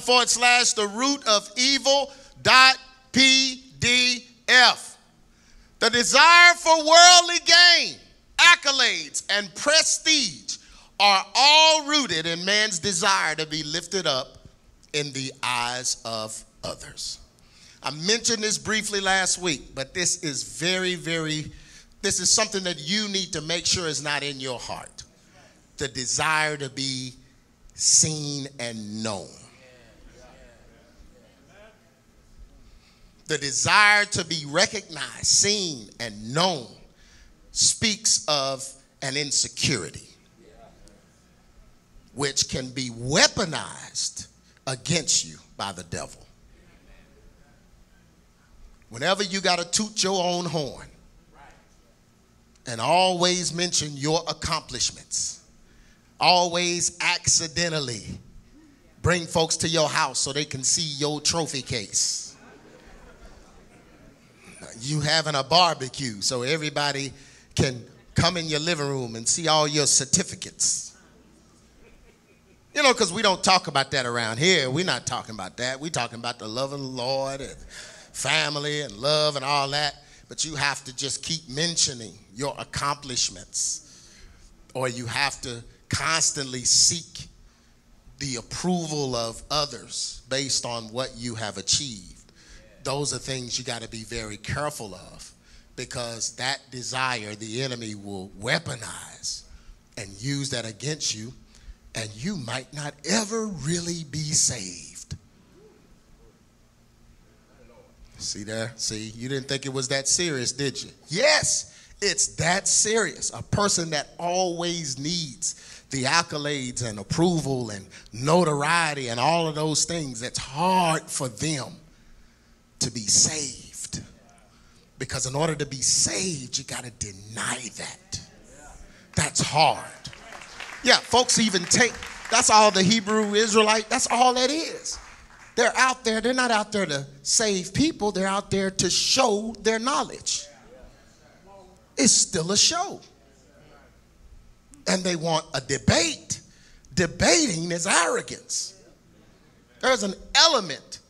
Forward slash the root of evil dot PDF. The desire for worldly gain, accolades, and prestige are all rooted in man's desire to be lifted up in the eyes of others. I mentioned this briefly last week, but this is very, very, this is something that you need to make sure is not in your heart. The desire to be seen and known. The desire to be recognized, seen, and known speaks of an insecurity, which can be weaponized against you by the devil. Whenever you got to toot your own horn and always mention your accomplishments, always accidentally bring folks to your house so they can see your trophy case. You having a barbecue so everybody can come in your living room and see all your certificates. You know, because we don't talk about that around here. We're not talking about that. We're talking about the love of the Lord and family and love and all that. But you have to just keep mentioning your accomplishments, or you have to constantly seek the approval of others based on what you have achieved. Those are things you got to be very careful of because that desire the enemy will weaponize and use that against you, and you might not ever really be saved. See there? See, you didn't think it was that serious, did you? Yes, it's that serious. A person that always needs the accolades and approval and notoriety and all of those things, it's hard for them to be saved. Because in order to be saved, you got to deny that. That's hard. Yeah, folks even take, that's all the Hebrew Israelite, that's all that is. They're out there, they're not out there to save people, they're out there to show their knowledge. It's still a show. And they want a debate. Debating is arrogance. There's an element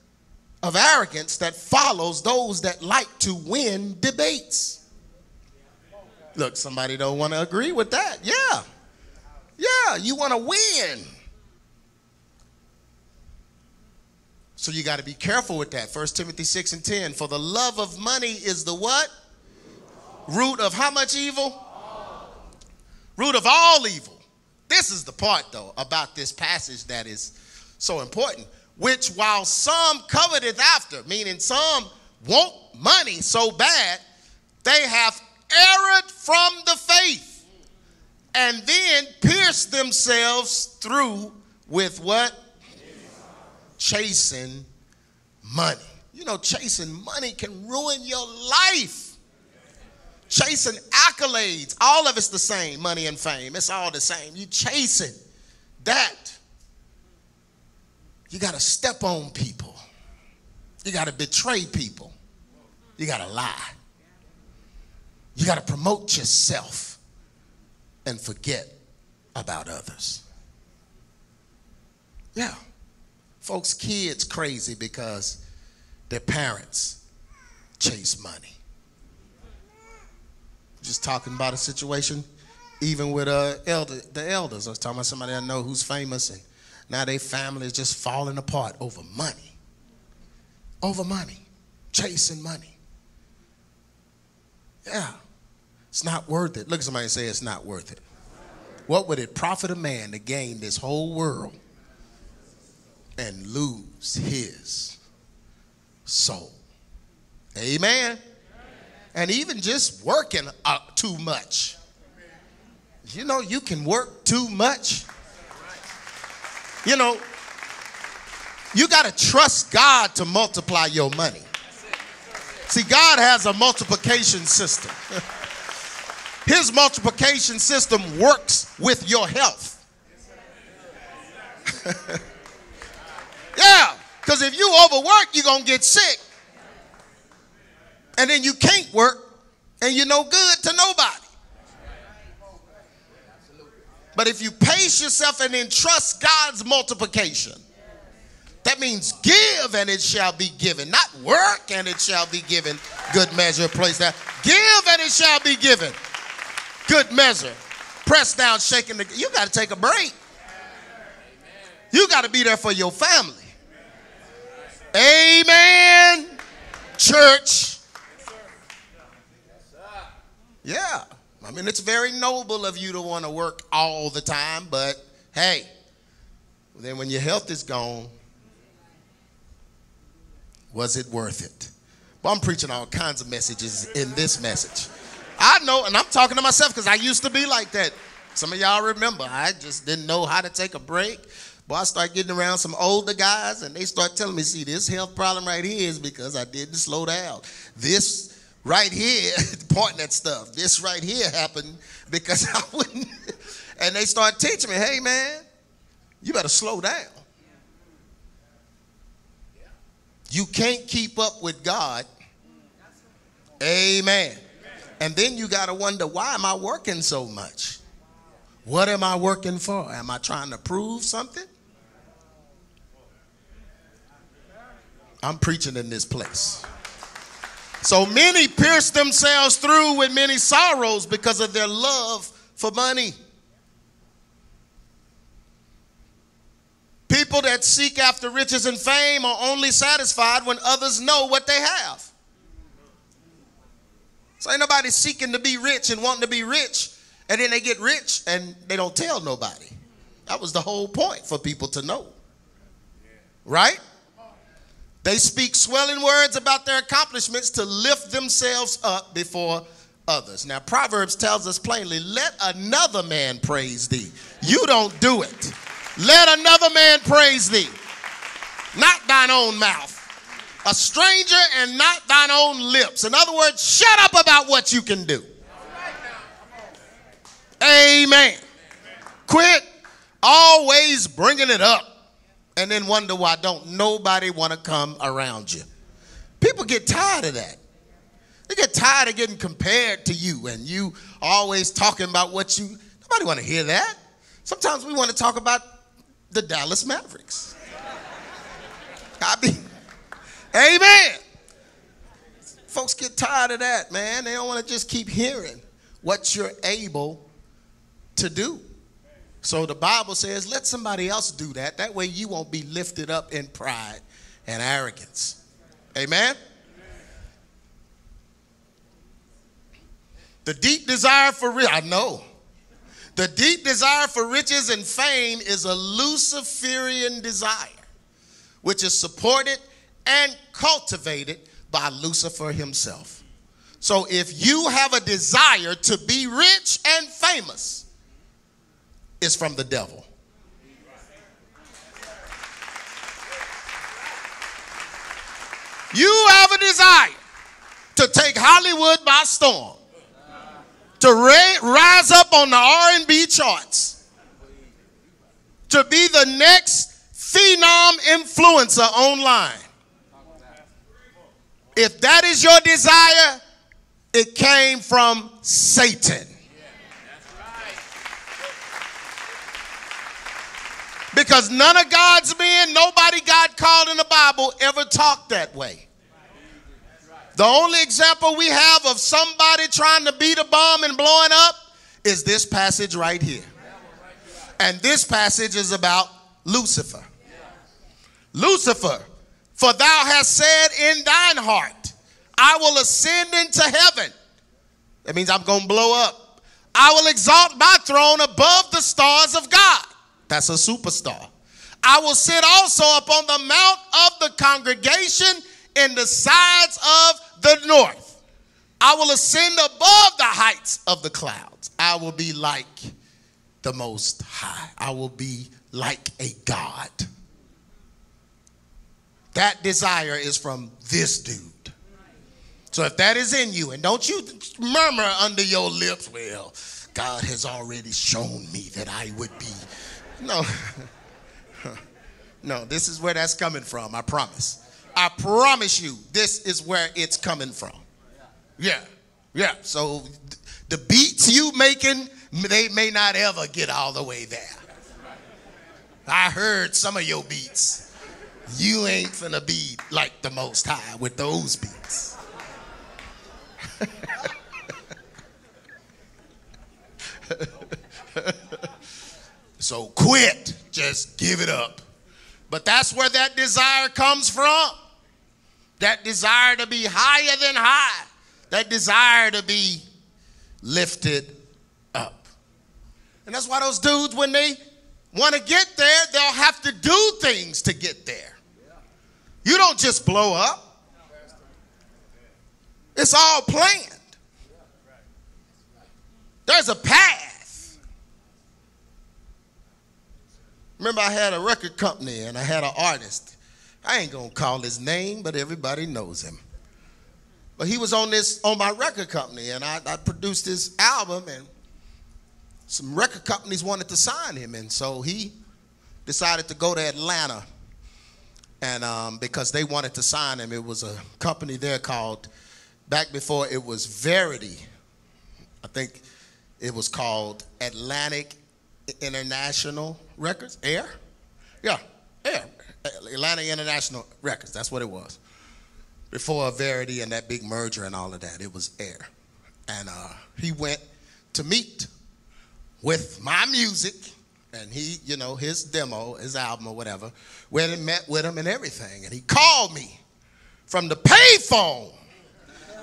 of arrogance that follows those that like to win debates. Look, somebody don't want to agree with that. Yeah. Yeah, you want to win. So you got to be careful with that. 1 Timothy 6 and 10. For the love of money is the what? Root of how much evil? Root of all evil. This is the part, though, about this passage that is so important. Which while some coveteth after, meaning some want money so bad, they have erred from the faith and then pierced themselves through with what? Chasing money. You know, chasing money can ruin your life chasing accolades. All of it's the same money and fame. It's all the same. You chasing that. You got to step on people. You got to betray people. You got to lie. You got to promote yourself and forget about others. Yeah. Folks, kids crazy because their parents chase money just talking about a situation, even with uh, elder, the elders. I was talking about somebody I know who's famous, and now their family is just falling apart over money. Over money, chasing money. Yeah, it's not worth it. Look at somebody and say it's not worth it. What would it profit a man to gain this whole world and lose his soul? Amen and even just working too much. You know, you can work too much. You know, you got to trust God to multiply your money. See, God has a multiplication system. His multiplication system works with your health. yeah, because if you overwork, you're going to get sick and then you can't work and you're no good to nobody. But if you pace yourself and entrust God's multiplication, that means give and it shall be given, not work and it shall be given. Good measure, place that. Give and it shall be given. Good measure. Press down, shaking the. You got to take a break. You got to be there for your family. Amen. Church. Yeah. I mean, it's very noble of you to want to work all the time, but hey, then when your health is gone, was it worth it? Well, I'm preaching all kinds of messages in this message. I know, and I'm talking to myself because I used to be like that. Some of y'all remember, I just didn't know how to take a break. Boy, I start getting around some older guys, and they start telling me, see, this health problem right here is because I didn't slow down. This right here, pointing at stuff, this right here happened because I wouldn't. And they start teaching me, hey, man, you better slow down. You can't keep up with God. Amen. And then you got to wonder, why am I working so much? What am I working for? Am I trying to prove something? I'm preaching in this place. So many pierce themselves through with many sorrows because of their love for money. People that seek after riches and fame are only satisfied when others know what they have. So ain't nobody seeking to be rich and wanting to be rich, and then they get rich and they don't tell nobody. That was the whole point for people to know. Right? They speak swelling words about their accomplishments to lift themselves up before others. Now, Proverbs tells us plainly let another man praise thee. You don't do it. Let another man praise thee, not thine own mouth. A stranger and not thine own lips. In other words, shut up about what you can do. Amen. Quit always bringing it up and then wonder why don't nobody want to come around you. People get tired of that. They get tired of getting compared to you and you always talking about what you nobody want to hear that. Sometimes we want to talk about the Dallas Mavericks. I mean, amen. Folks get tired of that, man. They don't want to just keep hearing what you're able to do. So the Bible says, let somebody else do that. That way you won't be lifted up in pride and arrogance. Amen? The deep desire for riches, I know. The deep desire for riches and fame is a Luciferian desire, which is supported and cultivated by Lucifer himself. So if you have a desire to be rich and famous, it's from the devil. You have a desire to take Hollywood by storm to ra- rise up on the R&B charts, to be the next phenom influencer online. If that is your desire, it came from Satan. Because none of God's men, nobody God called in the Bible ever talked that way. The only example we have of somebody trying to beat a bomb and blowing up is this passage right here. And this passage is about Lucifer. Lucifer, for thou hast said in thine heart, I will ascend into heaven. That means I'm going to blow up. I will exalt my throne above the stars of God. That's a superstar. I will sit also upon the mount of the congregation in the sides of the north. I will ascend above the heights of the clouds. I will be like the Most High. I will be like a God. That desire is from this dude. So if that is in you, and don't you murmur under your lips, well, God has already shown me that I would be. No. no, this is where that's coming from, I promise. I promise you, this is where it's coming from. Yeah, yeah. So the beats you making they may not ever get all the way there. I heard some of your beats. You ain't finna be like the Most High with those beats. so quit. Just give it up. But that's where that desire comes from. That desire to be higher than high. That desire to be lifted up. And that's why those dudes, when they want to get there, they'll have to do things to get there. You don't just blow up, it's all planned. There's a path. Remember, I had a record company and I had an artist. I ain't gonna call his name, but everybody knows him. But he was on this on my record company, and I, I produced this album, and some record companies wanted to sign him, and so he decided to go to Atlanta, and um, because they wanted to sign him, it was a company there called back before it was Verity. I think it was called Atlanta International Records, Air, yeah, Air, Atlanta International Records. That's what it was before Verity and that big merger and all of that. It was Air. And uh, he went to meet with my music and he, you know, his demo, his album or whatever, went and met with him and everything. And he called me from the payphone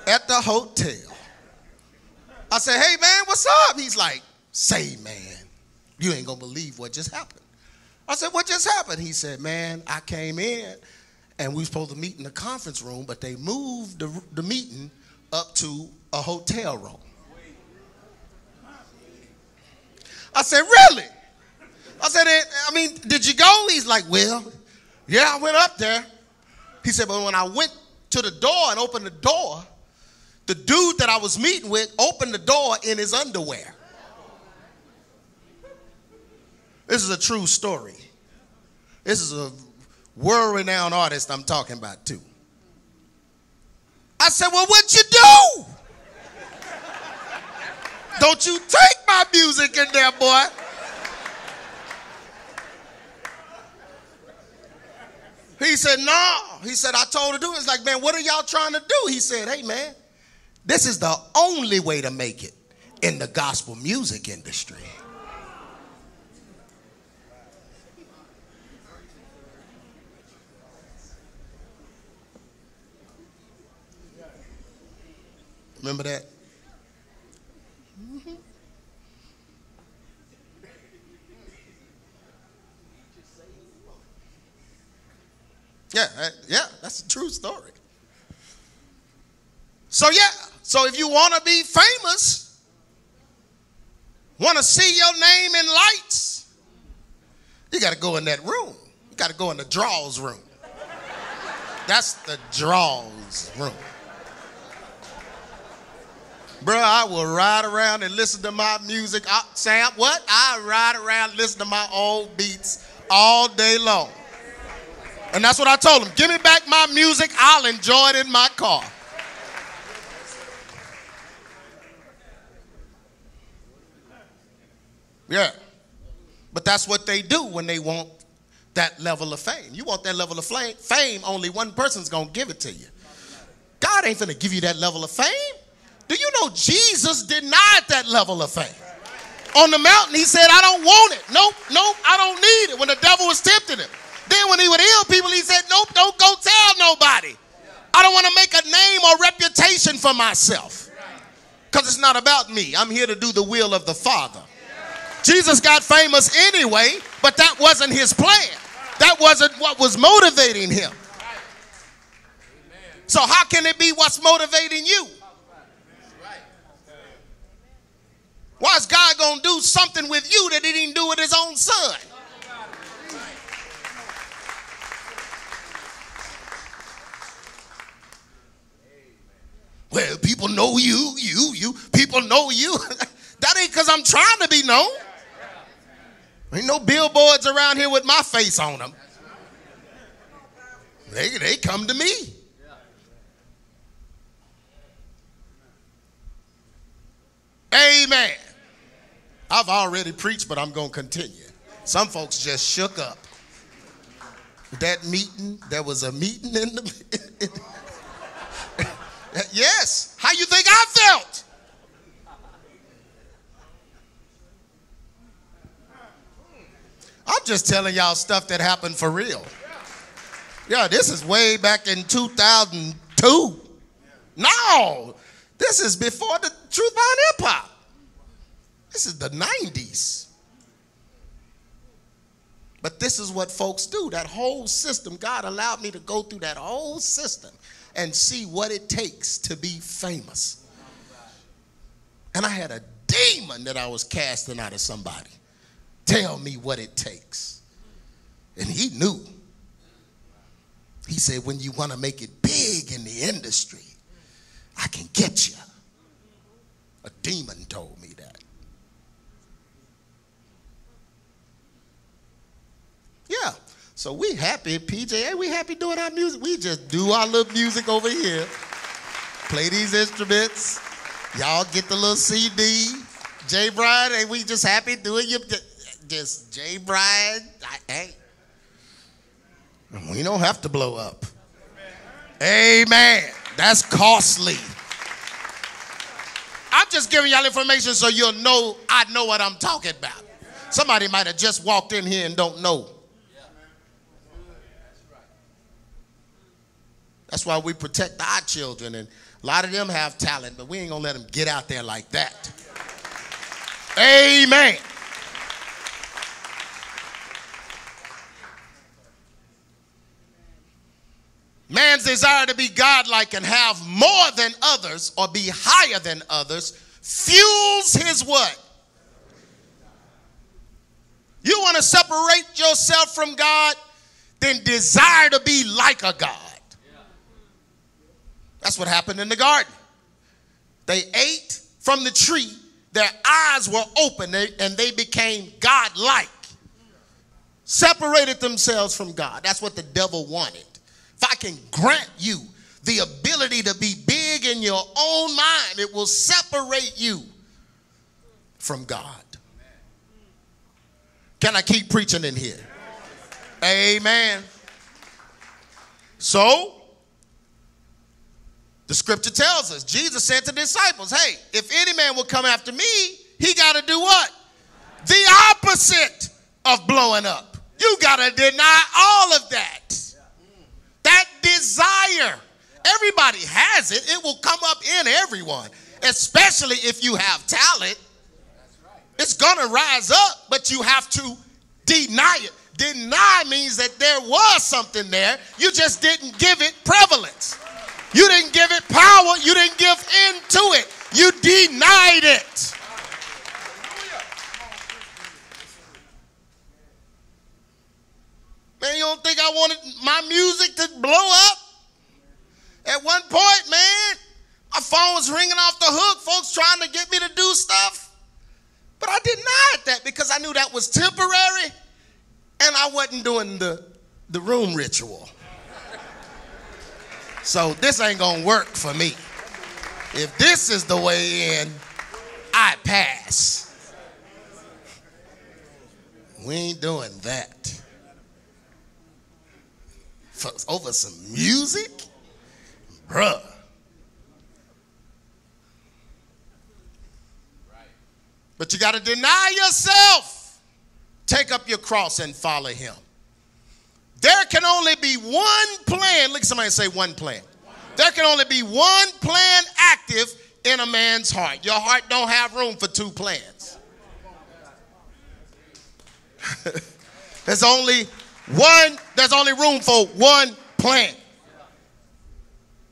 at the hotel. I said, hey man, what's up? He's like, say man, you ain't gonna believe what just happened. I said, what just happened? He said, man, I came in and we were supposed to meet in the conference room, but they moved the, the meeting up to a hotel room. I said, really? I said, I mean, did you go? He's like, well, yeah, I went up there. He said, but when I went to the door and opened the door, the dude that I was meeting with opened the door in his underwear. This is a true story. This is a world renowned artist I'm talking about, too. I said, Well, what'd you do? Don't you take my music in there, boy. He said, No. He said, I told her to do it. It's like, man, what are y'all trying to do? He said, Hey, man, this is the only way to make it in the gospel music industry. Remember that? Mm-hmm. Yeah, yeah, that's a true story. So, yeah, so if you want to be famous, want to see your name in lights, you got to go in that room. You got to go in the draws room. That's the draws room. Bro, I will ride around and listen to my music. I, Sam, what? I ride around listen to my old beats all day long. And that's what I told him. Give me back my music. I'll enjoy it in my car. Yeah. But that's what they do when they want that level of fame. You want that level of fame, fame, only one person's going to give it to you. God ain't going to give you that level of fame. Do you know Jesus denied that level of fame? On the mountain, he said, I don't want it. Nope, nope, I don't need it. When the devil was tempting him. Then when he would heal people, he said, Nope, don't go tell nobody. I don't want to make a name or reputation for myself. Because it's not about me. I'm here to do the will of the Father. Jesus got famous anyway, but that wasn't his plan. That wasn't what was motivating him. So, how can it be what's motivating you? Why is God going to do something with you that he didn't do with his own son? Well, people know you, you, you. People know you. that ain't because I'm trying to be known. Ain't no billboards around here with my face on them. They, they come to me. Amen. I've already preached, but I'm going to continue. Some folks just shook up. That meeting, there was a meeting in the. yes. How you think I felt? I'm just telling y'all stuff that happened for real. Yeah, this is way back in 2002. No, this is before the Truth Behind Hip Hop. This is the 90s. But this is what folks do. That whole system, God allowed me to go through that whole system and see what it takes to be famous. And I had a demon that I was casting out of somebody. Tell me what it takes. And he knew. He said, when you want to make it big in the industry, I can get you. A demon told me that. Yeah. So we happy, PJ. Hey, we happy doing our music. We just do our little music over here. Play these instruments. Y'all get the little CD. Jay Brian, hey, we just happy doing your just Jay Brian. I, hey. We don't have to blow up. Amen. That's costly. I'm just giving y'all information so you'll know I know what I'm talking about. Somebody might have just walked in here and don't know. That's why we protect our children. And a lot of them have talent, but we ain't gonna let them get out there like that. Amen. Man's desire to be godlike and have more than others or be higher than others fuels his what? You want to separate yourself from God? Then desire to be like a God. That's what happened in the garden. They ate from the tree, their eyes were open, and they became God-like. Separated themselves from God. That's what the devil wanted if I can grant you the ability to be big in your own mind, it will separate you from God. Can I keep preaching in here? Amen. So, the scripture tells us, Jesus said to the disciples, hey, if any man will come after me, he got to do what? The opposite of blowing up. You got to deny all of that that desire. Everybody has it, it will come up in everyone, especially if you have talent. It's going to rise up, but you have to deny it. Deny means that there was something there, you just didn't give it prevalence. You didn't give it power, you didn't give into it, you denied it. Man, you don't think I wanted my music to blow up? At one point, man, my phone was ringing off the hook, folks trying to get me to do stuff. But I denied that because I knew that was temporary and I wasn't doing the, the room ritual. So this ain't gonna work for me. If this is the way in, I pass. We ain't doing that for, over some music? Bruh. But you got to deny yourself. Take up your cross and follow him. There can only be one plan. Look at somebody say one plan. There can only be one plan active in a man's heart. Your heart don't have room for two plans. There's only one, there's only room for one plan.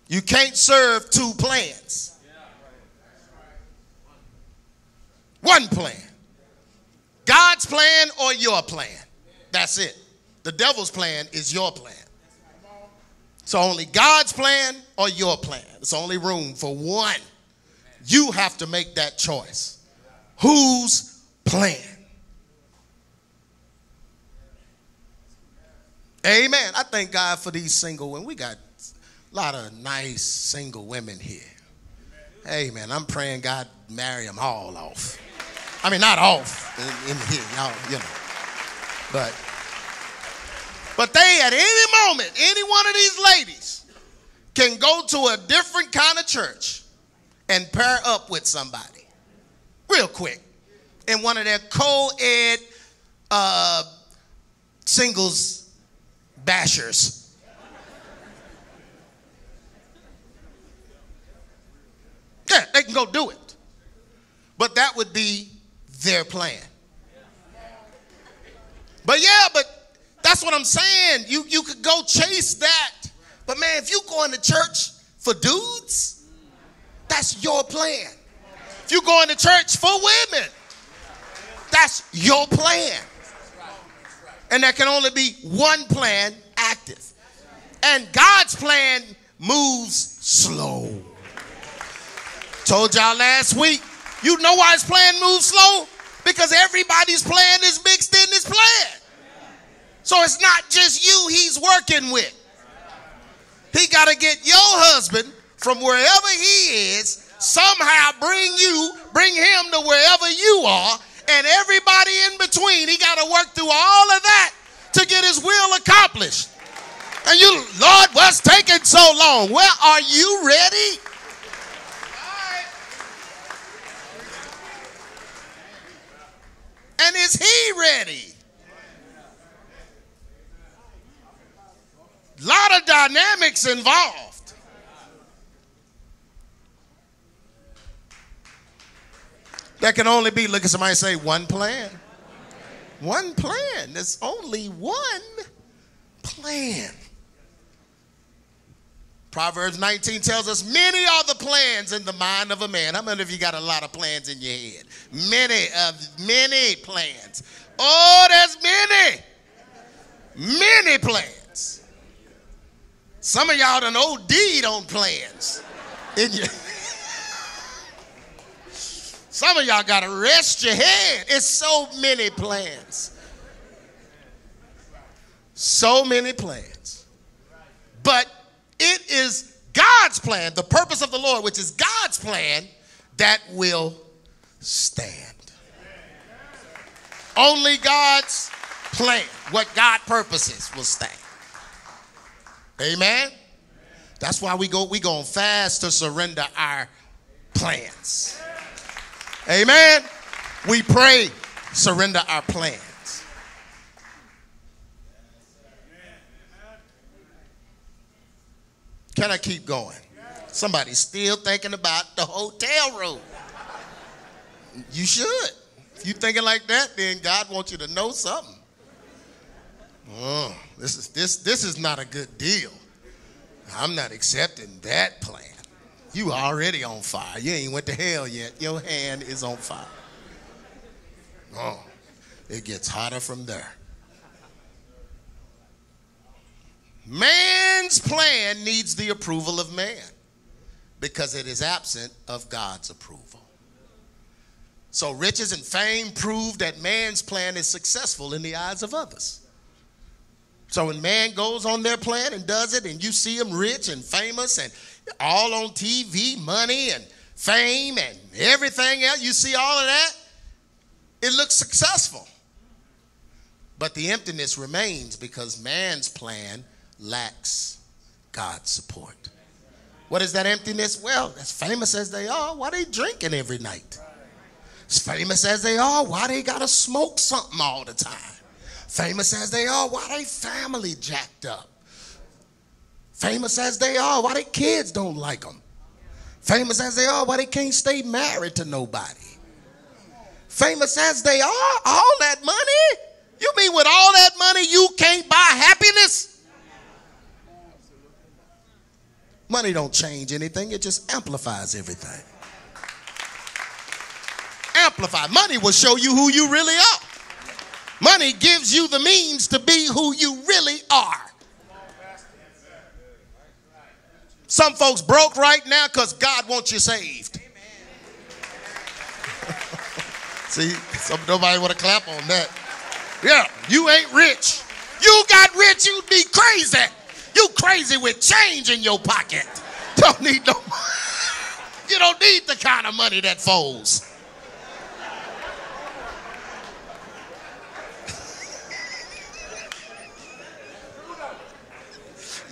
You can't serve two plans. One plan. God's plan or your plan. That's it. The devil's plan is your plan. So only God's plan or your plan. It's only room for one. You have to make that choice. Whose plan? Amen. I thank God for these single women. We got a lot of nice single women here. Amen. I'm praying God marry them all off. I mean, not off in, in here, y'all, you know. But, but they, at any moment, any one of these ladies can go to a different kind of church and pair up with somebody real quick in one of their co-ed uh, singles bashers. Yeah, they can go do it. But that would be their plan. But yeah, but that's what I'm saying. You you could go chase that. But man, if you going to church for dudes, that's your plan. If you going to church for women, that's your plan. And there can only be one plan active. And God's plan moves slow. Told y'all last week, you know why his plan moves slow? Because everybody's plan is mixed in his plan. So it's not just you he's working with. He got to get your husband from wherever he is, somehow bring you, bring him to wherever you are, and everybody in between. He got to work through all of that to get his will accomplished. And you, Lord, what's taking so long? Well, are you ready? And is he ready? A lot of dynamics involved. There can only be, look at somebody say, one plan. One plan. There's only one plan. Proverbs 19 tells us many are the plans in the mind of a man. How many of you got a lot of plans in your head? Many of many plans. Oh, there's many. Many plans. Some of y'all done OD'd on plans. In your Some of y'all got to rest your head. It's so many plans. So many plans. But it is God's plan, the purpose of the Lord, which is God's plan, that will stand. Only God's plan, what God purposes, will stand. Amen. That's why we go we going fast to surrender our plans. Amen. We pray, surrender our plans. Can I keep going? Somebody's still thinking about the hotel room. You should. If you're thinking like that, then God wants you to know something. Oh, this is this this is not a good deal. I'm not accepting that plan. You already on fire. You ain't went to hell yet. Your hand is on fire. Oh, it gets hotter from there. Man's plan needs the approval of man because it is absent of God's approval. So riches and fame prove that man's plan is successful in the eyes of others. So when man goes on their plan and does it, and you see them rich and famous and all on TV, money and fame and everything else, you see all of that, it looks successful. But the emptiness remains because man's plan lacks God's support. What is that emptiness? Well, as famous as they are, why they drinking every night? As famous as they are, why they gotta smoke something all the time? Famous as they are, why they family jacked up? Famous as they are, why their kids don't like them? Famous as they are, why they can't stay married to nobody? Famous as they are, all that money? You mean with all that money you can't buy happiness? Money don't change anything, it just amplifies everything. Amplify. Money will show you who you really are. Money gives you the means to be who you really are. Some folks broke right now because God wants you saved. See, some, nobody want to clap on that. Yeah, you ain't rich. You got rich, you'd be crazy. You crazy with change in your pocket. Don't need no. You don't need the kind of money that folds.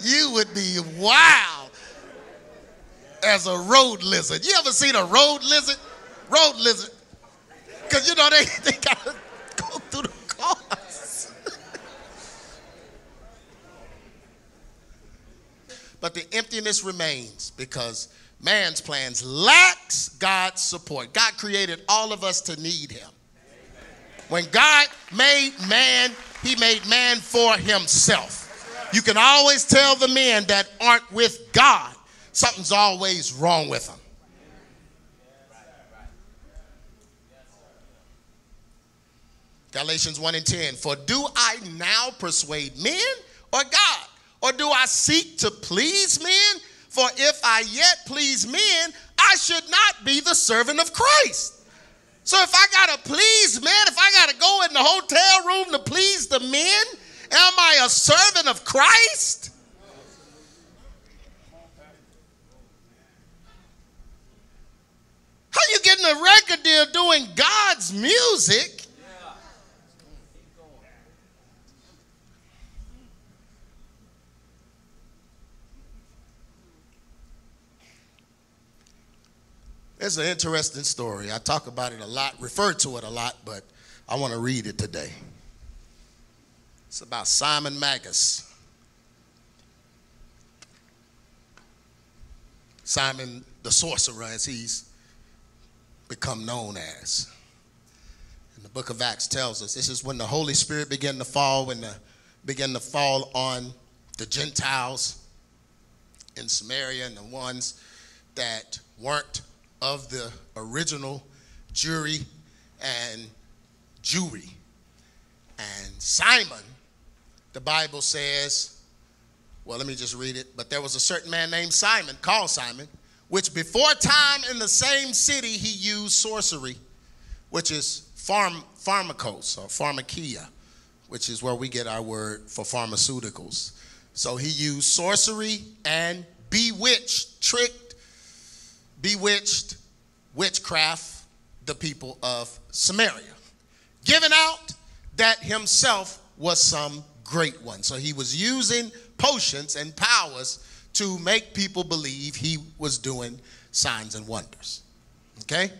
You would be wild as a road lizard. You ever seen a road lizard? Road lizard. Because you know they, they gotta go through the cars. but the emptiness remains because man's plans lacks God's support. God created all of us to need him. When God made man, he made man for himself. You can always tell the men that aren't with God, something's always wrong with them. Galatians 1 and 10. For do I now persuade men or God? Or do I seek to please men? For if I yet please men, I should not be the servant of Christ. So if I got to please men, if I got to go in the hotel room to please the men, am I a servant of Christ? How you getting a record deal doing God's music It's an interesting story. I talk about it a lot, refer to it a lot, but I want to read it today. It's about Simon Magus. Simon the sorcerer, as he's become known as. And the book of Acts tells us this is when the Holy Spirit began to fall, when the began to fall on the Gentiles in Samaria and the ones that weren't of the original jury and jury. And Simon, the Bible says, well, let me just read it. But there was a certain man named Simon, called Simon, which before time in the same city he used sorcery, which is pharm- pharmakos or pharmakeia, which is where we get our word for pharmaceuticals. So he used sorcery and bewitched, tricked, bewitched, witchcraft the people of Samaria, giving out that himself was some great one. So he was using potions and powers to make people believe he was doing signs and wonders. Okay?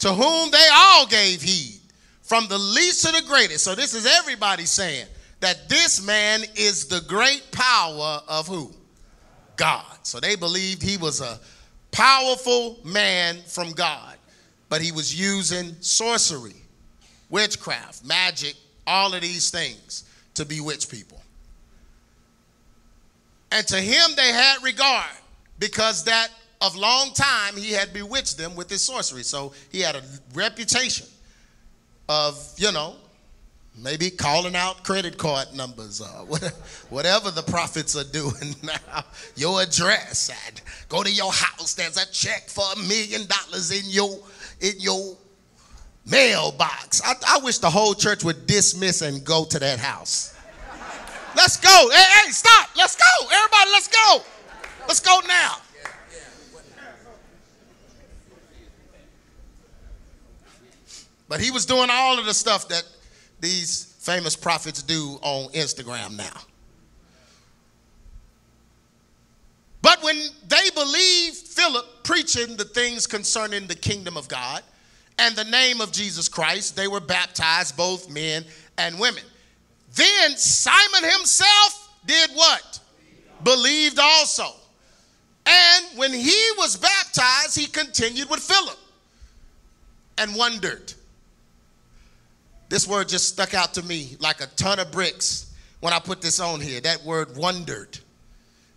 To whom they all gave heed, from the least to the greatest. So this is everybody saying that this man is the great power of who? God. So they believed he was a powerful man from God, but he was using sorcery, witchcraft, magic, all of these things to bewitch people. And to him they had regard because that of long time he had bewitched them with his sorcery. So he had a reputation of, you know, Maybe calling out credit card numbers, or whatever the prophets are doing now. Your address, and go to your house. There's a check for a million dollars in your in your mailbox. I, I wish the whole church would dismiss and go to that house. Let's go. Hey, hey, stop. Let's go. Everybody, let's go. Let's go now. But he was doing all of the stuff that these famous prophets do on Instagram now. But when they believed Philip preaching the things concerning the kingdom of God and the name of Jesus Christ, they were baptized, both men and women. Then Simon himself did what? Believed also. And when he was baptized, he continued with Philip and wondered this word just stuck out to me like a ton of bricks when I put this on here. That word wondered.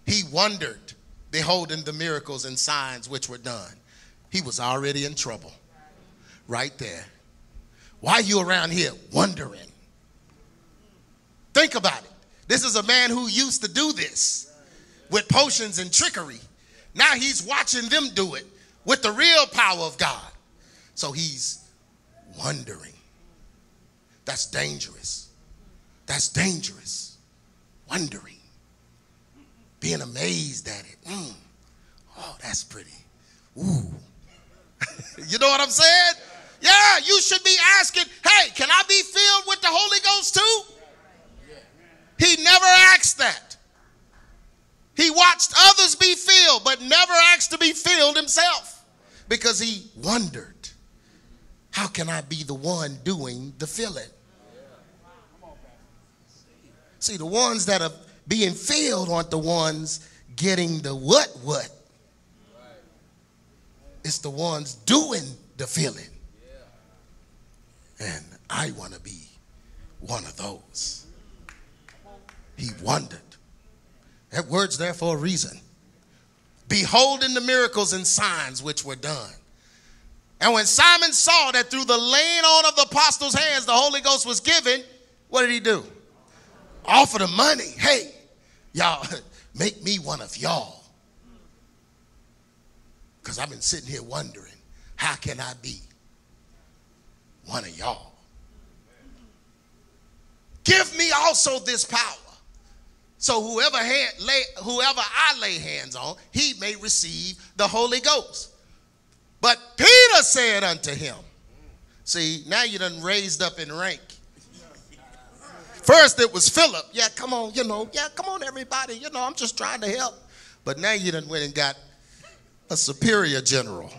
He wondered, beholding the miracles and signs which were done. He was already in trouble right there. Why are you around here wondering? Think about it. This is a man who used to do this with potions and trickery. Now he's watching them do it with the real power of God. So he's wondering. That's dangerous. That's dangerous. Wondering, being amazed at it. Mm. Oh, that's pretty. Ooh. you know what I'm saying? Yeah, you should be asking, hey, can I be filled with the Holy Ghost too? He never asked that. He watched others be filled, but never asked to be filled himself because he wondered, how can I be the one doing the filling? See, the ones that are being filled aren't the ones getting the what what. It's the ones doing the filling. And I want to be one of those. He wondered. That word's there for a reason. Beholding the miracles and signs which were done. And when Simon saw that through the laying on of the apostles' hands the Holy Ghost was given, what did he do? Offer the money. Hey, y'all, make me one of y'all. Because I've been sitting here wondering, how can I be one of y'all? Give me also this power. So whoever, hand, lay, whoever I lay hands on, he may receive the Holy Ghost. But Peter said unto him, see, now you done raised up in rank. First it was Philip. Yeah, come on, you know, yeah, come on, everybody. You know, I'm just trying to help. But now you done went and got a superior general.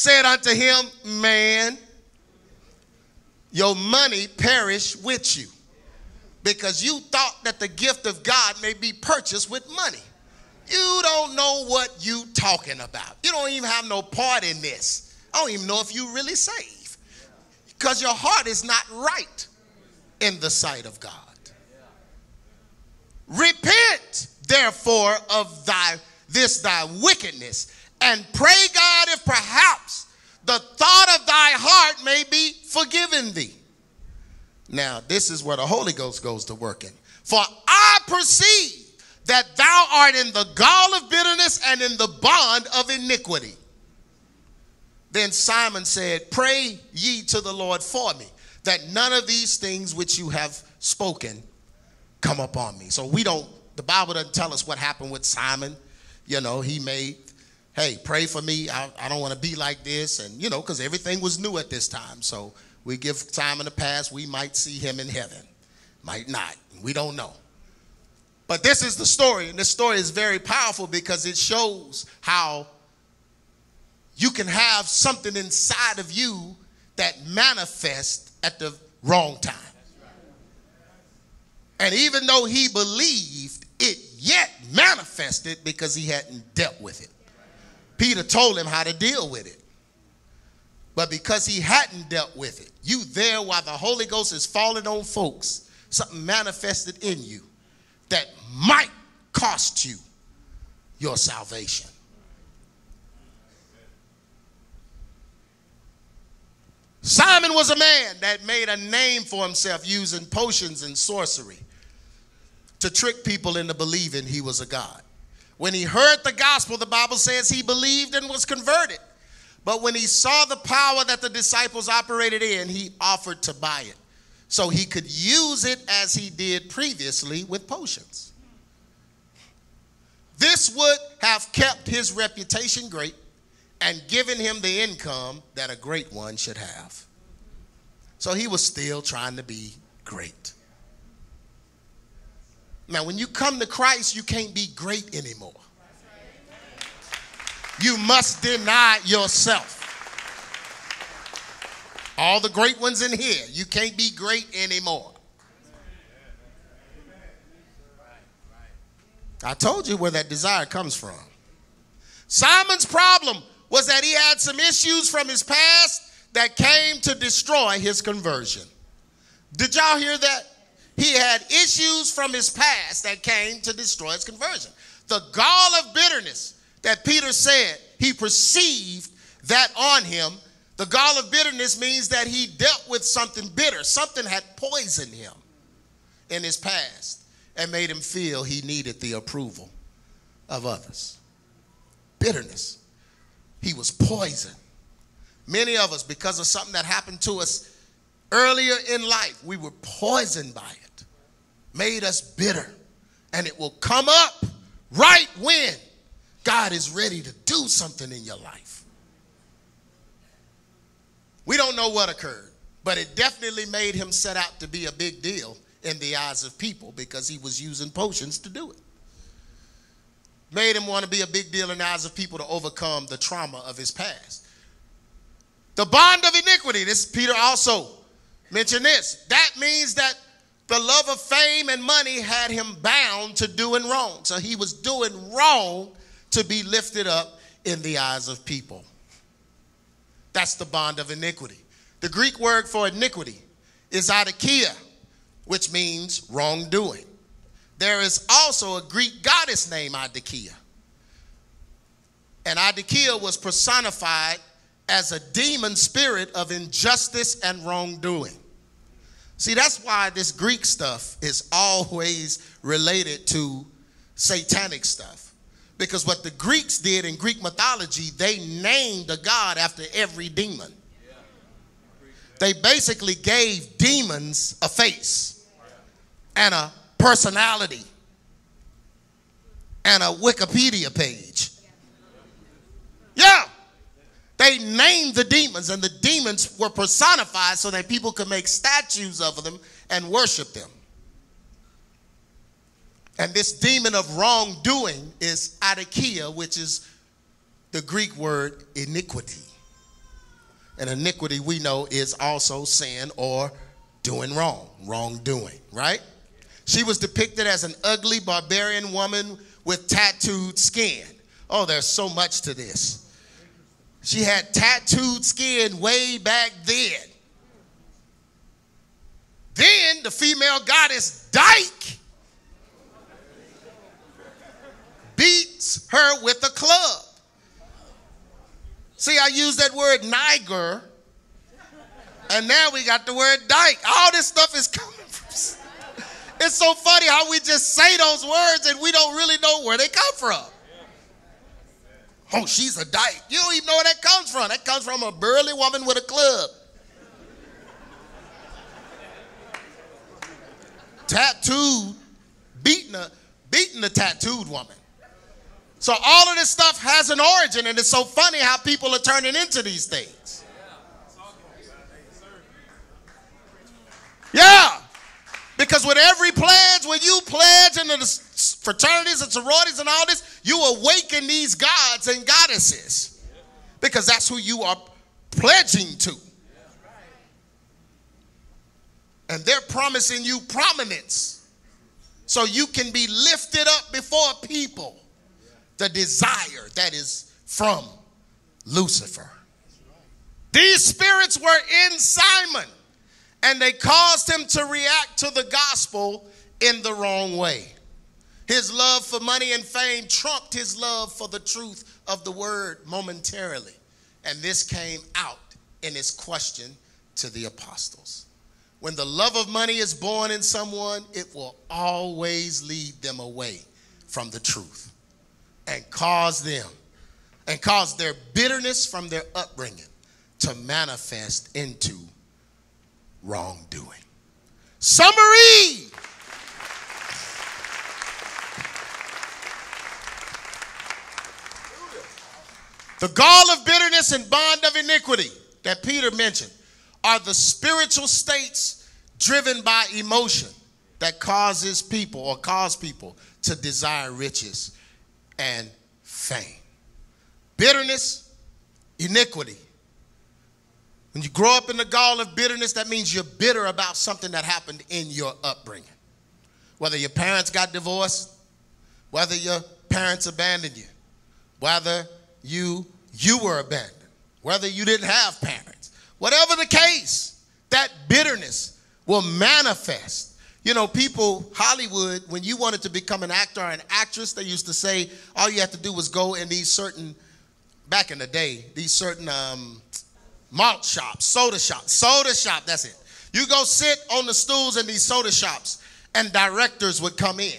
Said unto him, Man, your money perish with you because you thought that the gift of God may be purchased with money. You don't know what you talking about. You don't even have no part in this. I don't even know if you really saved because your heart is not right in the sight of God. Repent, therefore, of thy this thy wickedness, and pray God if perhaps the thought of thy heart may be forgiven thee. Now, this is where the Holy Ghost goes to working. For I perceive that thou art in the gall of bitterness and in the bond of iniquity. Then Simon said, Pray ye to the Lord for me, that none of these things which you have spoken come upon me. So we don't, the Bible doesn't tell us what happened with Simon. You know, he made, hey, pray for me. I, I don't want to be like this. And, you know, because everything was new at this time. So we give time in the past. We might see him in heaven, might not. We don't know. But this is the story, and this story is very powerful because it shows how you can have something inside of you that manifests at the wrong time. And even though he believed, it yet manifested because he hadn't dealt with it. Peter told him how to deal with it. But because he hadn't dealt with it, you there while the Holy Ghost is falling on folks, something manifested in you that might cost you your salvation. Simon was a man that made a name for himself using potions and sorcery to trick people into believing he was a God. When he heard the gospel, the Bible says he believed and was converted. But when he saw the power that the disciples operated in, he offered to buy it so he could use it as he did previously with potions. This would have kept his reputation great and given him the income that a great one should have. So he was still trying to be great. Now, when you come to Christ, you can't be great anymore. You must deny yourself. All the great ones in here, you can't be great anymore. I told you where that desire comes from. Simon's problem was that he had some issues from his past that came to destroy his conversion. Did y'all hear that? He had issues from his past that came to destroy his conversion. The gall of bitterness that Peter said he perceived that on him. The gall of bitterness means that he dealt with something bitter, something had poisoned him in his past and made him feel he needed the approval of others. Bitterness. He was poisoned. Many of us, because of something that happened to us earlier in life, we were poisoned by it made us bitter. And it will come up right when God is ready to do something in your life. We don't know what occurred, but it definitely made him set out to be a big deal in the eyes of people because he was using potions to do it. made him want to be a big deal in the eyes of people to overcome the trauma of his past. The bond of iniquity, this Peter also mentioned this. That means that the love of fame and money had him bound to doing wrong. So he was doing wrong to be lifted up in the eyes of people. That's the bond of iniquity. The Greek word for iniquity is adikia, which means wrongdoing. There is also a Greek goddess named Adikia. And Adikia was personified as a demon spirit of injustice and wrongdoing. See, that's why this Greek stuff is always related to satanic stuff. Because what the Greeks did in Greek mythology, they named a god after every demon. They basically gave demons a face and a personality and a Wikipedia page. Yeah. They named the demons, and the demons were personified so that people could make statues of them and worship them. And this demon of wrongdoing is adikia, which is the Greek word iniquity. And iniquity, we know, is also sin or doing wrong, wrongdoing, right? She was depicted as an ugly barbarian woman with tattooed skin. Oh, there's so much to this. She had tattooed skin way back then. Then the female goddess Dyke beats her with a club. See, I use that word Niger, and now we got the word dyke. All this stuff is coming from. It's so funny how we just say those words and we don't really know where they come from. Oh, she's a dyke. You don't even know where that comes from. That comes from a burly woman with a club. Tattooed, beating a, beating a tattooed woman. So all of this stuff has an origin, and it's so funny how people are turning into these things. Yeah. Because with every pledge, when you pledge into the fraternities and sororities and all this, you awaken these gods and goddesses. Because that's who you are pledging to. And they're promising you prominence so you can be lifted up before people. The desire that is from Lucifer. These spirits were in Simon and they caused him to react to the gospel in the wrong way. His love for money and fame trumped his love for the truth of the word momentarily. And this came out in his question to the apostles. When the love of money is born in someone, it will always lead them away from the truth and cause them and cause their bitterness from their upbringing to manifest into wrongdoing. Summary. The gall of bitterness and bond of iniquity that Peter mentioned are the spiritual states driven by emotion that causes people or cause people to desire riches and fame. Bitterness, iniquity, when you grow up in the gall of bitterness, that means you're bitter about something that happened in your upbringing. Whether your parents got divorced, whether your parents abandoned you, whether you you were abandoned, whether you didn't have parents. Whatever the case, that bitterness will manifest. You know, people, Hollywood, when you wanted to become an actor or an actress, they used to say all you had to do was go in these certain, back in the day, these certain um, malt shops, soda shops, soda shop, that's it. You go sit on the stools in these soda shops, and directors would come in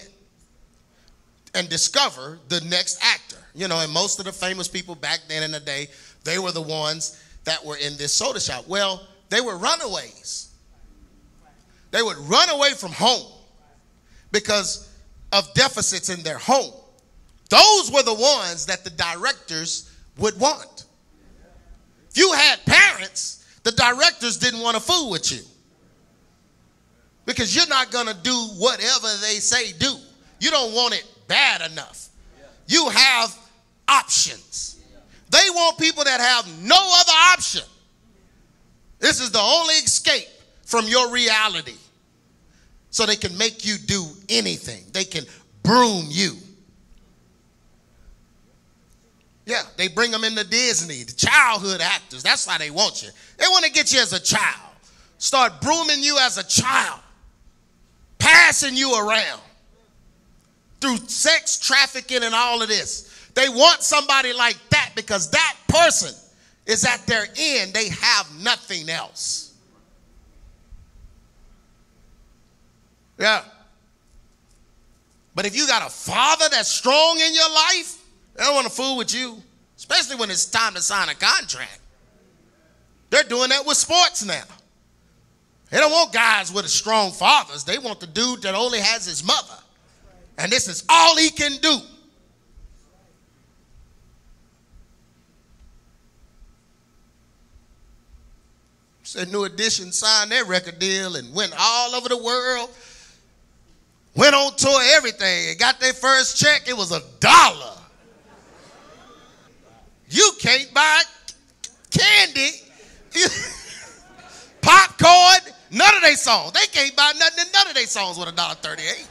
and discover the next actor. You know, and most of the famous people back then in the day, they were the ones that were in this soda shop. Well, they were runaways. They would run away from home because of deficits in their home. Those were the ones that the directors would want. If you had parents, the directors didn't want to fool with you. Because you're not going to do whatever they say do. You don't want it bad enough. you have options. They want people that have no other option. This is the only escape from your reality. So they can make you do anything, they can broom you. Yeah, they bring them into Disney, the childhood actors. That's why they want you. They want to get you as a child. Start brooming you as a child, passing you around through sex trafficking and all of this. They want somebody like that because that person is at their end. They have nothing else. Yeah. But if you got a father that's strong in your life, they don't want to fool with you, especially when it's time to sign a contract. They're doing that with sports now. They don't want guys with strong fathers. They want the dude that only has his mother. And this is all he can do. Said New Edition signed their record deal and went all over the world. Went on tour, everything. And got their first check. It was a dollar. You can't buy candy, popcorn, none of their songs. They can't buy nothing in none of their songs with a dollar thirty-eight.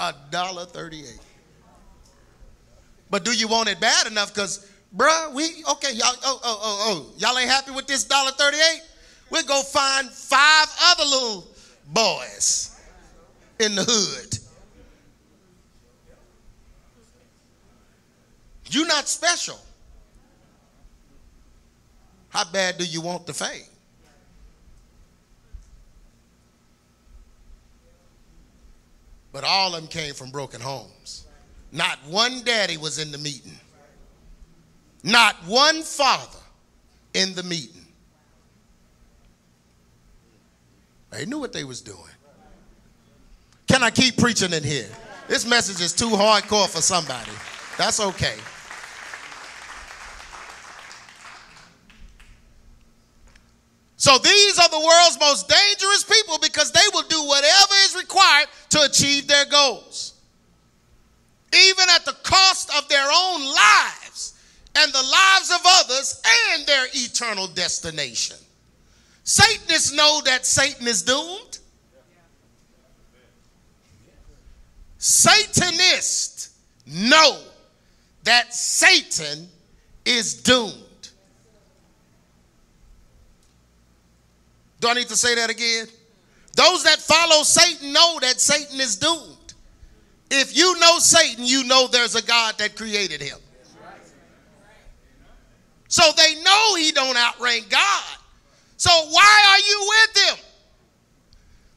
A dollar thirty-eight. But do you want it bad enough? Because, bruh, we okay, y'all. Oh, oh, oh, oh, y'all ain't happy with this dollar thirty-eight? We'll go find five other little boys in the hood You're not special. How bad do you want the fame? But all of them came from broken homes. Not one daddy was in the meeting. Not one father in the meeting. They knew what they was doing. Can I keep preaching in here? This message is too hardcore for somebody. That's okay. So these are the world's most dangerous people because they will do whatever is required to achieve their goals, even at the cost of their own lives and the lives of others and their eternal destination. Satanists know that Satan is doomed. Satanists know that Satan is doomed. Do I need to say that again? Those that follow Satan know that Satan is doomed. If you know Satan, you know there's a God that created him. So they know he don't outrank God. So why are you with him?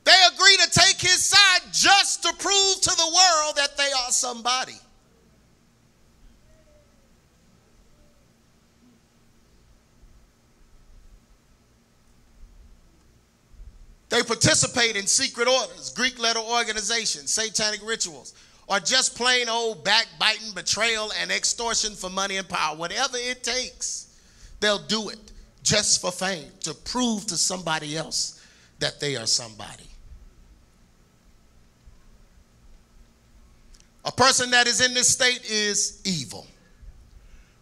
They agree to take his side just to prove to the world that they are somebody. They participate in secret orders, Greek letter organizations, satanic rituals, or just plain old backbiting, betrayal, and extortion for money and power. Whatever it takes, they'll do it just for fame, to prove to somebody else that they are somebody. A person that is in this state is evil.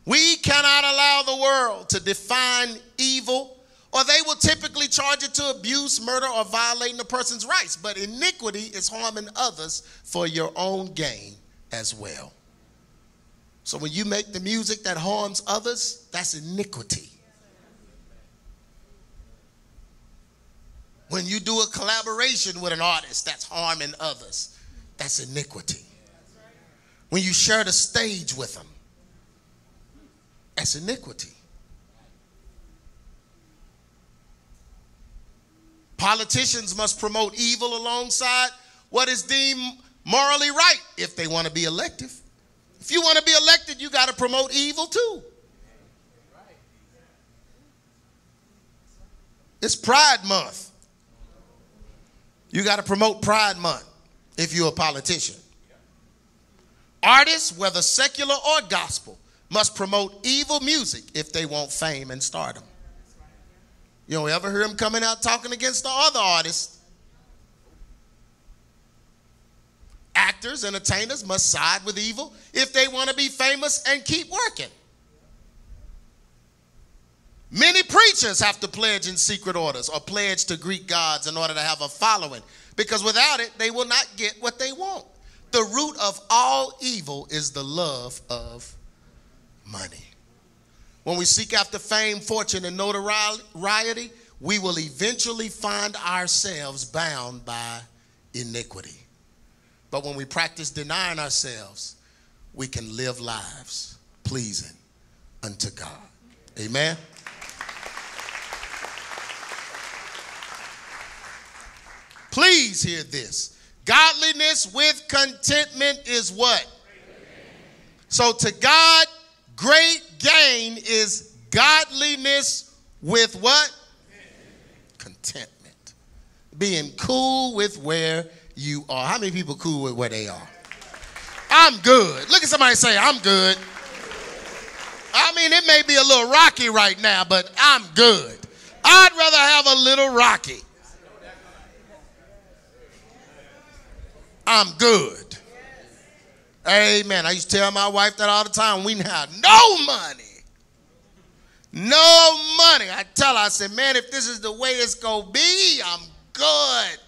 We cannot allow the world to define evil or they will typically charge it to abuse, murder, or violating a person's rights. But iniquity is harming others for your own gain as well. So when you make the music that harms others, that's iniquity. When you do a collaboration with an artist that's harming others, that's iniquity. When you share the stage with them, that's iniquity. Politicians must promote evil alongside what is deemed morally right if they want to be elected. If you want to be elected, you got to promote evil too. It's Pride Month. You got to promote Pride Month if you're a politician. Artists, whether secular or gospel, must promote evil music if they want fame and stardom. You don't ever hear him coming out talking against the other artists. actors, entertainers must side with evil if they want to be famous and keep working. Many preachers have to pledge in secret orders or pledge to Greek gods in order to have a following because without it, they will not get what they want. The root of all evil is the love of money. When we seek after fame, fortune, and notoriety, we will eventually find ourselves bound by iniquity. But when we practice denying ourselves, we can live lives pleasing unto God. Amen. Please hear this. Godliness with contentment is what? So to God, great gain is godliness with what? Contentment. Being cool with where you are. How many people cool with where they are? I'm good. Look at somebody say, I'm good. I mean, it may be a little rocky right now, but I'm good. I'd rather have a little rocky. I'm good. Amen. I used to tell my wife that all the time. We have no money. No money. I tell her, I said, man, if this is the way it's going to be, I'm good.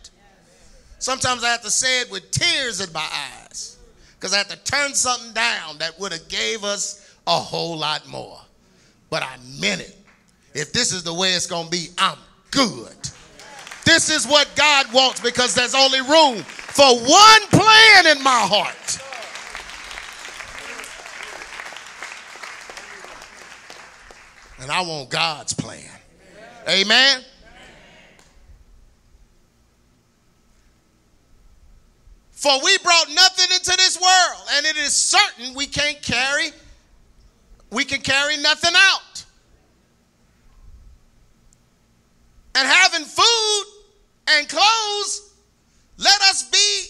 Sometimes I have to say it with tears in my eyes because I have to turn something down that would have gave us a whole lot more. But I meant it. If this is the way it's going to be, I'm good. This is what God wants because there's only room for one plan in my heart. And I want God's plan. Amen. For we brought nothing into this world, and it is certain we can't carry, we can carry nothing out. And having food and clothes, let us be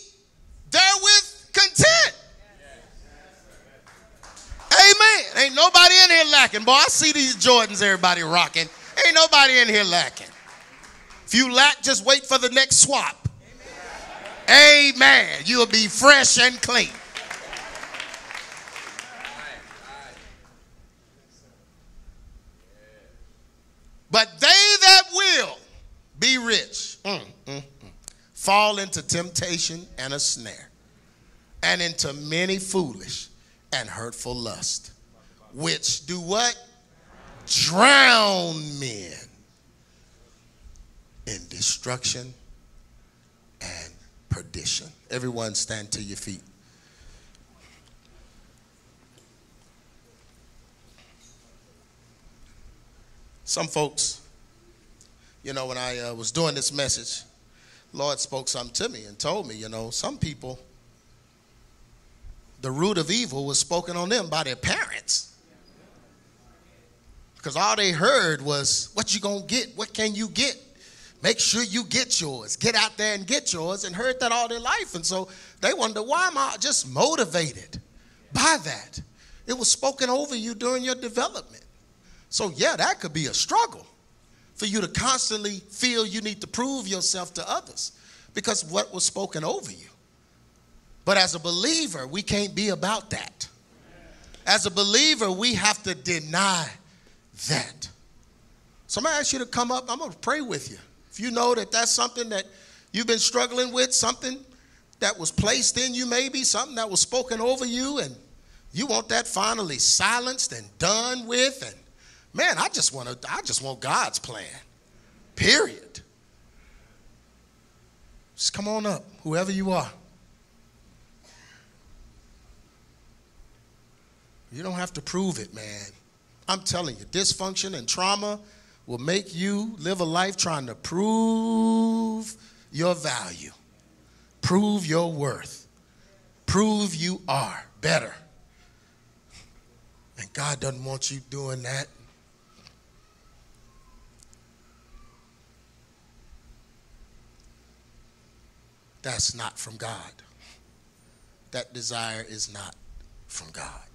therewith content. Amen. Ain't nobody in here lacking. Boy, I see these Jordans everybody rocking. Ain't nobody in here lacking. If you lack, just wait for the next swap. Amen. You'll be fresh and clean. But they that will be rich mm, mm, mm, fall into temptation and a snare, and into many foolish and hurtful lust, which do what? Drown men in destruction and perdition. Everyone stand to your feet. Some folks, you know, when I uh, was doing this message, Lord spoke something to me and told me, you know, some people, the root of evil was spoken on them by their parents. Because all they heard was, what you gonna get? What can you get? Make sure you get yours. Get out there and get yours. And heard that all their life. And so they wonder, why am I just motivated by that? It was spoken over you during your development. So, yeah, that could be a struggle for you to constantly feel you need to prove yourself to others because what was spoken over you. But as a believer, we can't be about that. As a believer, we have to deny that. So I'm going to ask you to come up. I'm going to pray with you. If you know that that's something that you've been struggling with, something that was placed in you, maybe something that was spoken over you, and you want that finally silenced and done with, and man, I just want to, I just want God's plan. Period. Just come on up, whoever you are. You don't have to prove it, man. I'm telling you, dysfunction and trauma will make you live a life trying to prove your value, prove your worth, prove you are better. And God doesn't want you doing that. That's not from God. That desire is not from God.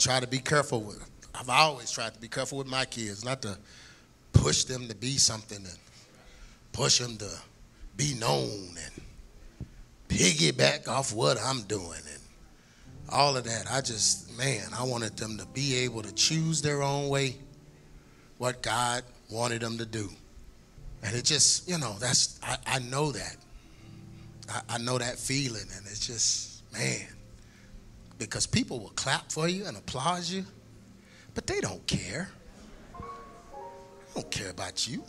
Try to be careful with. I've always tried to be careful with my kids, not to push them to be something and push them to be known and piggyback off what I'm doing and all of that. I just, man, I wanted them to be able to choose their own way, what God wanted them to do. And it just, you know, that's, I, I know that. I, I know that feeling, and it's just, man, because people will clap for you and applaud you, but they don't care. They don't care about you.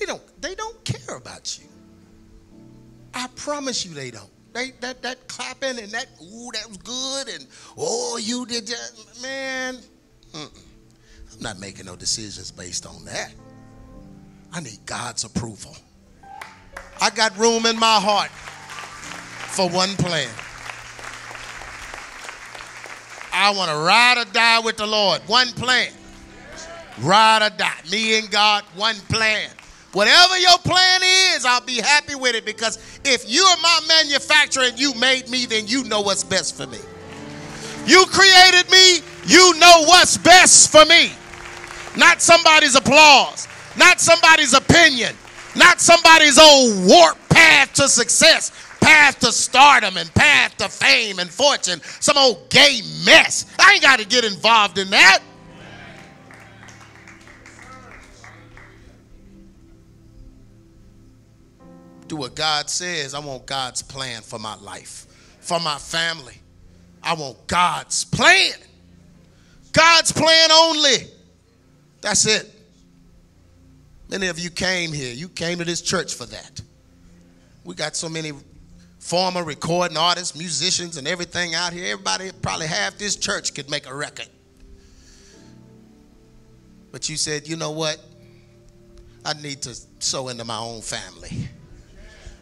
They don't, they don't care about you. I promise you they don't. They, that, that clapping and that, ooh, that was good, and oh, you did that. Man, I'm not making no decisions based on that. I need God's approval. I got room in my heart for one plan. I want to ride or die with the Lord. One plan. Ride or die. Me and God, one plan. Whatever your plan is, I'll be happy with it because if you're my manufacturer and you made me, then you know what's best for me. You created me, you know what's best for me. Not somebody's applause, not somebody's opinion, not somebody's old warp path to success, path to stardom, and path to fame and fortune. Some old gay mess. I ain't got to get involved in that. Do what God says. I want God's plan for my life, for my family. I want God's plan. God's plan only. That's it. Many of you came here. You came to this church for that. We got so many former recording artists, musicians, and everything out here. Everybody, probably half this church could make a record. But you said, you know what? I need to sow into my own family.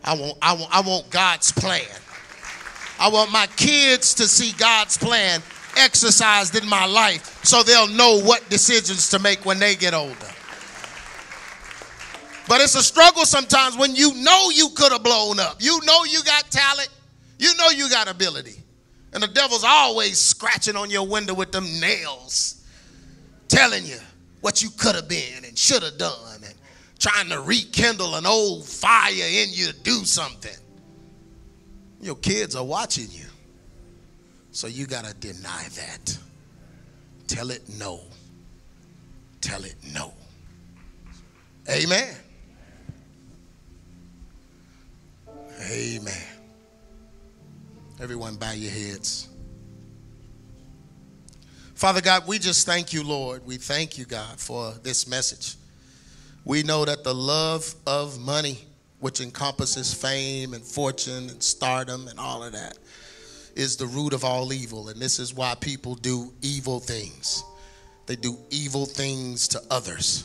I want, I want, I want God's plan. I want my kids to see God's plan exercised in my life so they'll know what decisions to make when they get older. But it's a struggle sometimes when you know you could have blown up. You know you got talent. You know you got ability. And the devil's always scratching on your window with them nails, telling you what you could have been and should have done, and trying to rekindle an old fire in you to do something. Your kids are watching you. So you got to deny that. Tell it no. Tell it no. Amen. Amen. Everyone, bow your heads. Father God, we just thank you, Lord. We thank you, God, for this message. We know that the love of money, which encompasses fame and fortune and stardom and all of that, is the root of all evil. And this is why people do evil things. They do evil things to others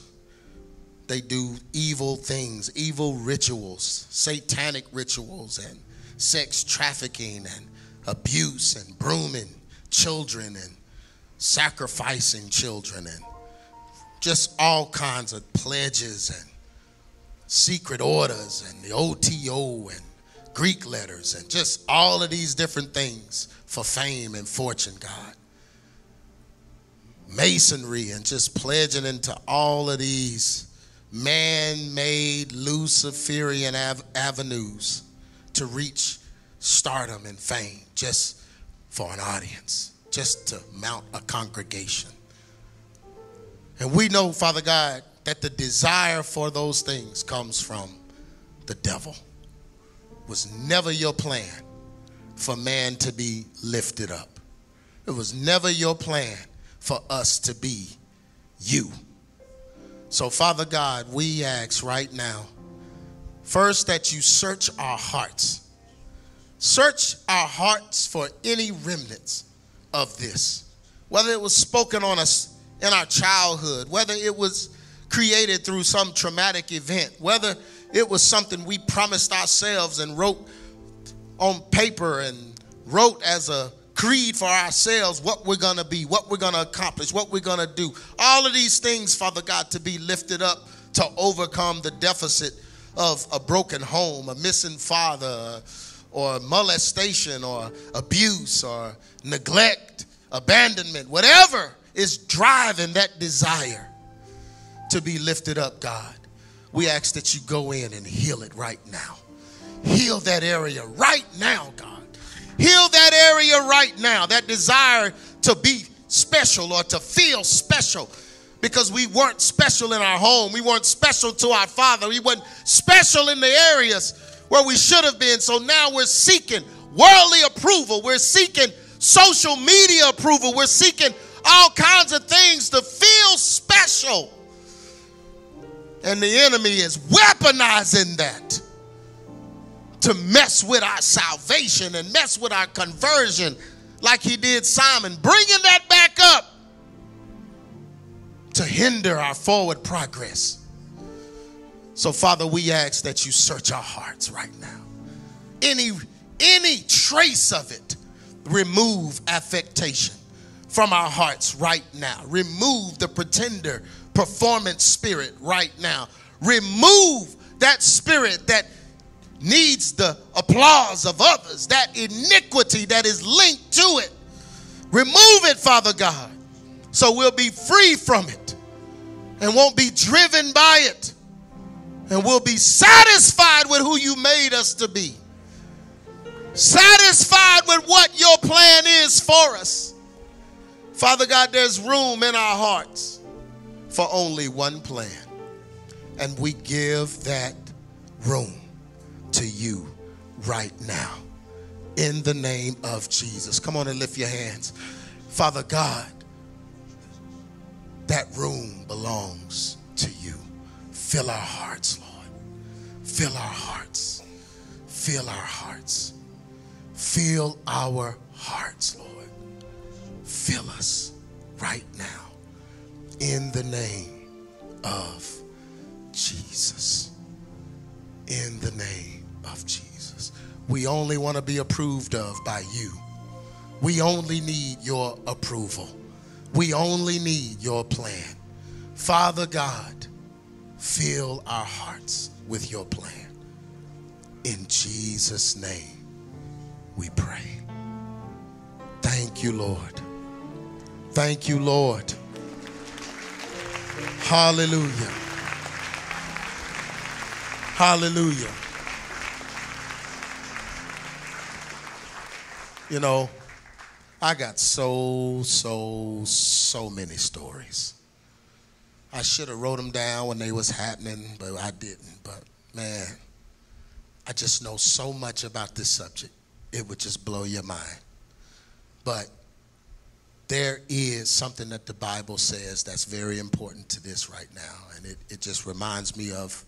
they do evil things, evil rituals, satanic rituals, and sex trafficking, and abuse, and grooming children, and sacrificing children, and just all kinds of pledges and secret orders, and the OTO, and Greek letters, and just all of these different things for fame and fortune, God. Masonry, and just pledging into all of these man made Luciferian av- avenues to reach stardom and fame just for an audience, just to mount a congregation. And we know, Father God, that the desire for those things comes from the devil. It was never your plan for man to be lifted up. It was never your plan for us to be you. So, Father God, we ask right now, first that you search our hearts. Search our hearts for any remnants of this. Whether it was spoken on us in our childhood, whether it was created through some traumatic event, whether it was something we promised ourselves and wrote on paper and wrote as a creed for ourselves what we're going to be, what we're going to accomplish, what we're going to do. All of these things, Father God, to be lifted up to overcome the deficit of a broken home, a missing father, or molestation, or abuse, or neglect, abandonment, whatever is driving that desire to be lifted up, God, we ask that you go in and heal it right now. Heal that area right now, God. Heal that area right now, that desire to be special or to feel special because we weren't special in our home. We weren't special to our father. We weren't special in the areas where we should have been. So now we're seeking worldly approval. We're seeking social media approval. We're seeking all kinds of things to feel special. And the enemy is weaponizing that to mess with our salvation and mess with our conversion like he did Simon, bringing that back up to hinder our forward progress. So, Father, we ask that you search our hearts right now. Any, any trace of it, remove affectation from our hearts right now. Remove the pretender performance spirit right now. Remove that spirit that needs the applause of others, that iniquity that is linked to it. Remove it, Father God, so we'll be free from it and won't be driven by it and we'll be satisfied with who you made us to be. Satisfied with what your plan is for us. Father God, there's room in our hearts for only one plan. And we give that room to you right now. In the name of Jesus. Come on and lift your hands. Father God, that room belongs to you. Fill our hearts, Lord. Fill our hearts. Fill our hearts. Fill our hearts, Lord. Fill us right now in the name of Jesus. In the name of Jesus. We only want to be approved of by you. We only need your approval. We only need your plan. Father God, fill our hearts with your plan. In Jesus' name, we pray. Thank you, Lord. Thank you, Lord. Hallelujah. Hallelujah. You know, I got so, so, so many stories. I should have wrote them down when they was happening, but I didn't. But man, I just know so much about this subject. It would just blow your mind. But there is something that the Bible says that's very important to this right now. And it, it just reminds me of,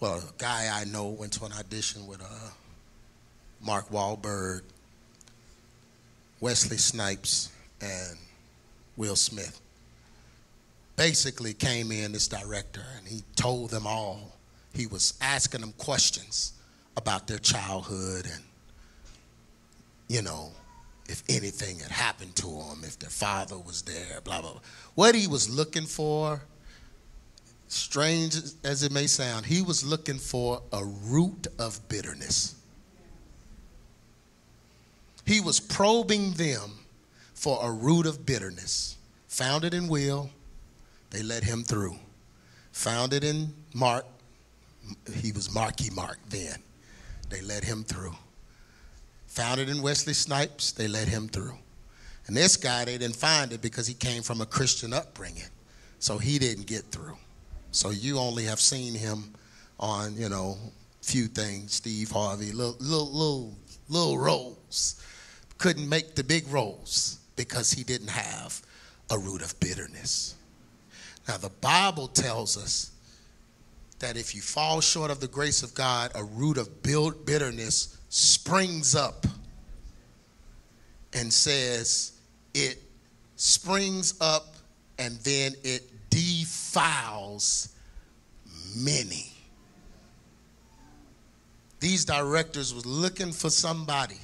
well, a guy I know went to an audition with uh, Mark Wahlberg, Wesley Snipes, and Will Smith basically came in, this director, and he told them all, he was asking them questions about their childhood and, you know, if anything had happened to them, if their father was there, blah, blah, blah. What he was looking for, strange as it may sound, he was looking for a root of bitterness. He was probing them for a root of bitterness. Found it in Will, they let him through. Found it in Mark, he was Marky Mark then. They let him through. Found it in Wesley Snipes, they let him through. And this guy, they didn't find it because he came from a Christian upbringing. So he didn't get through. So you only have seen him on, you know, few things, Steve Harvey, little, little, little, little roles. Couldn't make the big roles because he didn't have a root of bitterness. Now, the Bible tells us that if you fall short of the grace of God, a root of bitterness springs up and says it springs up and then it defiles many. These directors was looking for somebody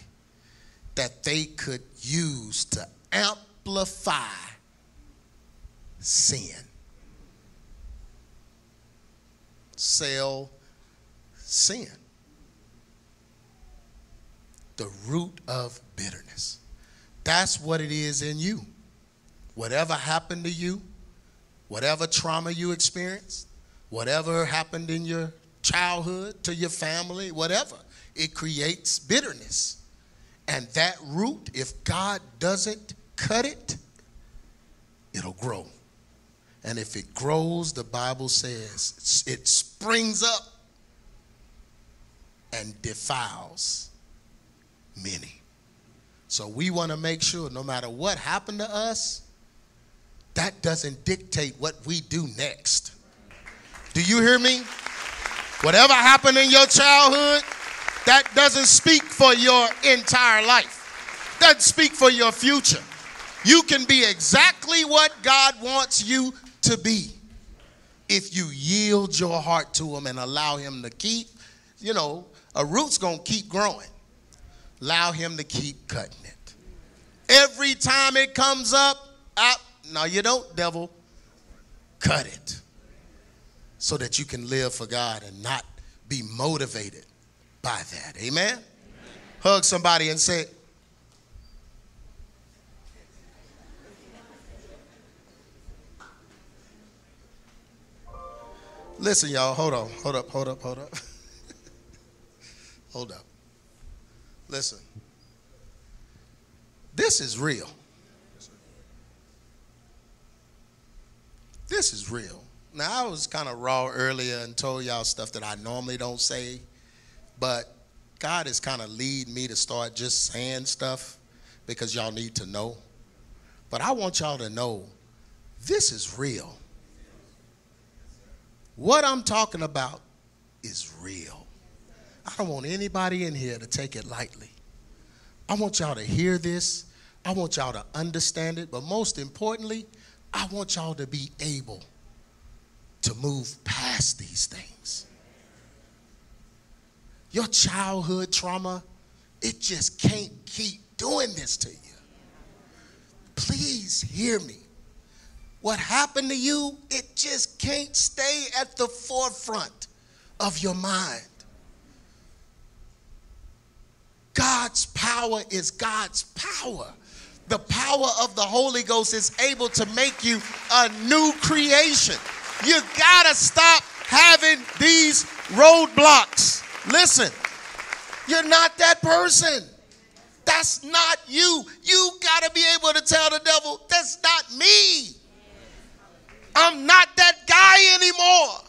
that they could use to amplify sin. Sell sin. The root of bitterness. That's what it is in you. Whatever happened to you, whatever trauma you experienced, whatever happened in your childhood to your family, whatever, it creates bitterness. And that root, if God doesn't cut it, it'll grow. And if it grows, the Bible says it springs up and defiles many. So we want to make sure no matter what happened to us, that doesn't dictate what we do next. Do you hear me? Whatever happened in your childhood, that doesn't speak for your entire life. Doesn't speak for your future. You can be exactly what God wants you to be if you yield your heart to him and allow him to keep, you know, a root's going to keep growing. Allow him to keep cutting it. Every time it comes up, up, no, you don't, devil. Cut it so that you can live for God and not be motivated by that. Amen? Amen. Hug somebody and say, Listen, y'all, hold on. Hold up, hold up, hold up. hold up. Listen. This is real. This is real. Now, I was kind of raw earlier and told y'all stuff that I normally don't say, but God is kind of lead me to start just saying stuff because y'all need to know. But I want y'all to know this is real. What I'm talking about is real. I don't want anybody in here to take it lightly. I want y'all to hear this. I want y'all to understand it. But most importantly, I want y'all to be able to move past these things. Your childhood trauma, it just can't keep doing this to you. Please hear me what happened to you, it just can't stay at the forefront of your mind. God's power is God's power. The power of the Holy Ghost is able to make you a new creation. You gotta stop having these roadblocks. Listen, you're not that person. That's not you. You gotta be able to tell the devil, that's not me. I'm not that guy anymore.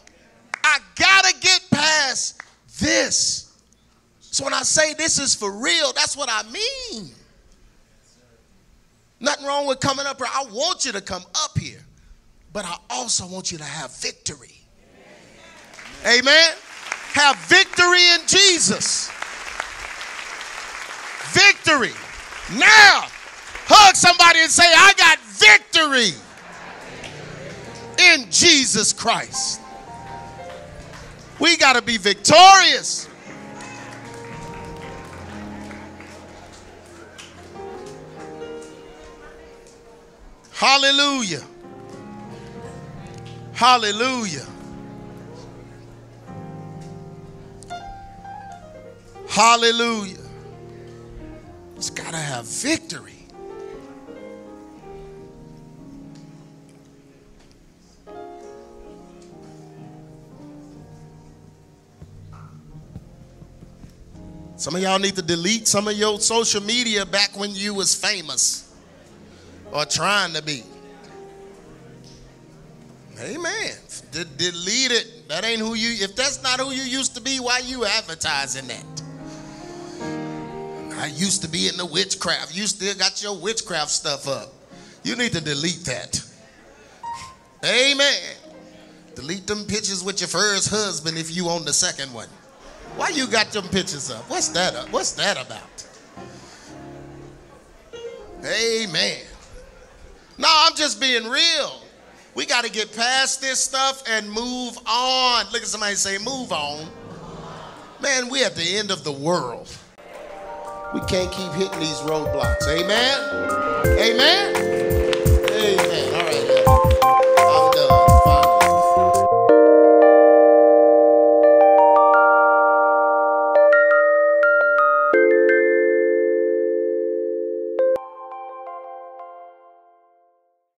I gotta get past this. So when I say this is for real, that's what I mean. Nothing wrong with coming up here. I want you to come up here, but I also want you to have victory. Amen. Have victory in Jesus. Victory. Now, hug somebody and say, I got victory in Jesus Christ. We got to be victorious. Hallelujah. Hallelujah. Hallelujah. It's got to have victory. Some of y'all need to delete some of your social media back when you was famous or trying to be. Amen. D- delete it. That ain't who you. If that's not who you used to be, why you advertising that? I used to be in the witchcraft. You still got your witchcraft stuff up. You need to delete that. Amen. Delete them pictures with your first husband if you own the second one. Why you got them pictures up? What's that? Up? What's that about? Amen. No, I'm just being real. We got to get past this stuff and move on. Look at somebody say, move on. Man, we at the end of the world. We can't keep hitting these roadblocks. Amen. Amen.